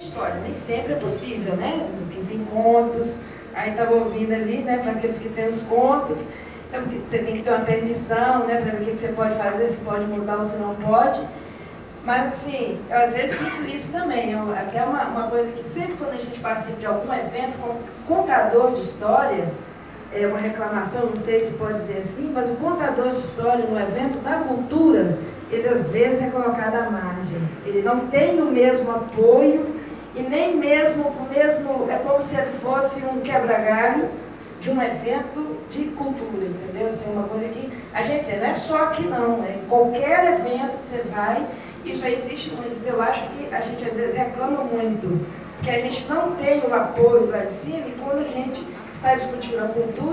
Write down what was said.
História, nem sempre é possível, né? Quem tem contos, aí estava ouvindo ali, né, para aqueles que têm os contos, então você tem que ter uma permissão, né, para ver o que você pode fazer, se pode mudar ou se não pode. Mas assim, eu às vezes sinto isso também. Eu, até uma, uma coisa que sempre quando a gente participa de algum evento, como contador de história, é uma reclamação, não sei se pode dizer assim, mas o contador de história no evento da cultura, ele às vezes é colocado à margem. Ele não tem o mesmo apoio e nem mesmo o mesmo, é como se ele fosse um quebra-galho de um evento de cultura, entendeu? Assim, uma coisa que a gente não é só aqui não, é qualquer evento que você vai, isso aí existe muito. Então eu acho que a gente às vezes reclama muito, que a gente não tem o apoio lá de cima e quando a gente está discutindo a cultura,